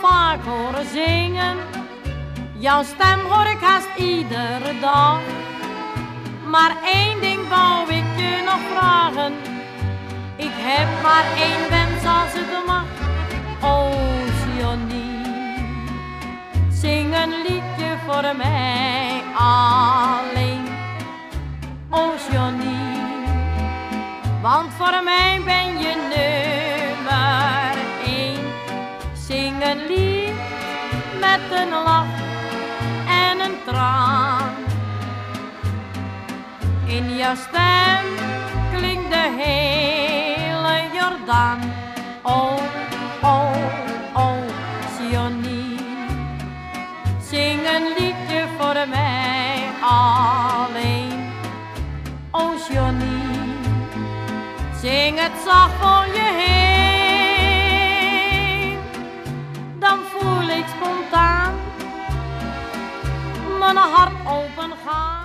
vaak horen zingen. Jouw stem hoor ik haast iedere dag. Maar één ding wou ik je nog vragen. Ik heb maar één wens als het mag. Johnny, zing een liedje voor mij alleen. Johnny, want voor mij ben je nummer Met een lach en een traan. In jouw stem klinkt de hele Jordaan. Oh, oh, oh, Sionie. Zing een liedje voor mij alleen. Oh, Johnny, zing het zacht voor je heen. Mijn hart open gaan.